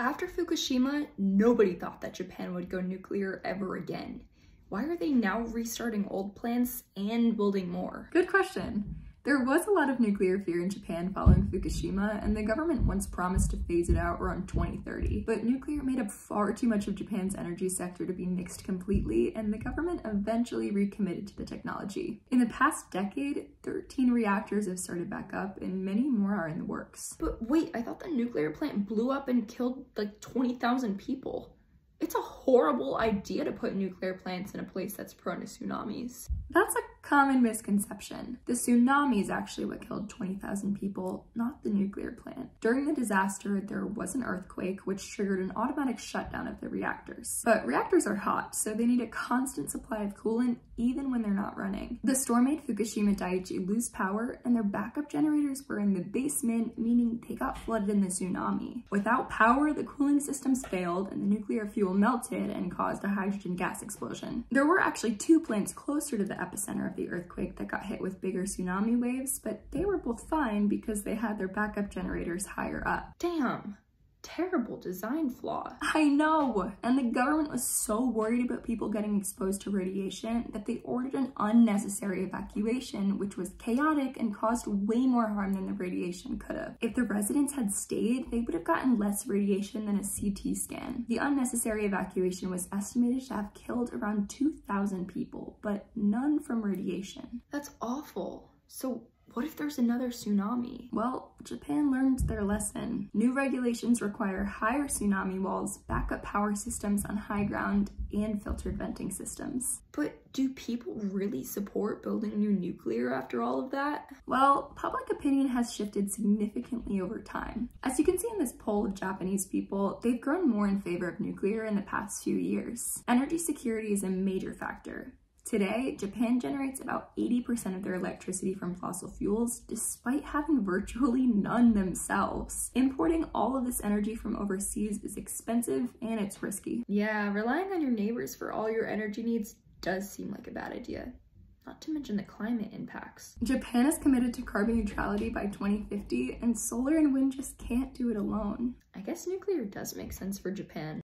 After Fukushima, nobody thought that Japan would go nuclear ever again. Why are they now restarting old plants and building more? Good question. There was a lot of nuclear fear in Japan following Fukushima, and the government once promised to phase it out around 2030. But nuclear made up far too much of Japan's energy sector to be nixed completely, and the government eventually recommitted to the technology. In the past decade, 13 reactors have started back up, and many more are in the works. But wait, I thought the nuclear plant blew up and killed like 20,000 people. It's a horrible idea to put nuclear plants in a place that's prone to tsunamis. That's a common misconception. The tsunami is actually what killed 20,000 people, not the nuclear plant. During the disaster, there was an earthquake which triggered an automatic shutdown of the reactors. But reactors are hot, so they need a constant supply of coolant even when they're not running. The storm made Fukushima Daiichi lose power and their backup generators were in the basement, meaning they got flooded in the tsunami. Without power, the cooling systems failed and the nuclear fuel melted and caused a hydrogen gas explosion. There were actually two plants closer to the epicenter the earthquake that got hit with bigger tsunami waves, but they were both fine because they had their backup generators higher up. Damn terrible design flaw. I know, and the government was so worried about people getting exposed to radiation that they ordered an unnecessary evacuation, which was chaotic and caused way more harm than the radiation could have. If the residents had stayed, they would have gotten less radiation than a CT scan. The unnecessary evacuation was estimated to have killed around 2,000 people, but none from radiation. That's awful. So what if there's another tsunami? Well, Japan learned their lesson. New regulations require higher tsunami walls, backup power systems on high ground, and filtered venting systems. But do people really support building new nuclear after all of that? Well, public opinion has shifted significantly over time. As you can see in this poll of Japanese people, they've grown more in favor of nuclear in the past few years. Energy security is a major factor. Today, Japan generates about 80% of their electricity from fossil fuels, despite having virtually none themselves. Importing all of this energy from overseas is expensive and it's risky. Yeah, relying on your neighbors for all your energy needs does seem like a bad idea. Not to mention the climate impacts. Japan is committed to carbon neutrality by 2050, and solar and wind just can't do it alone. I guess nuclear does make sense for Japan.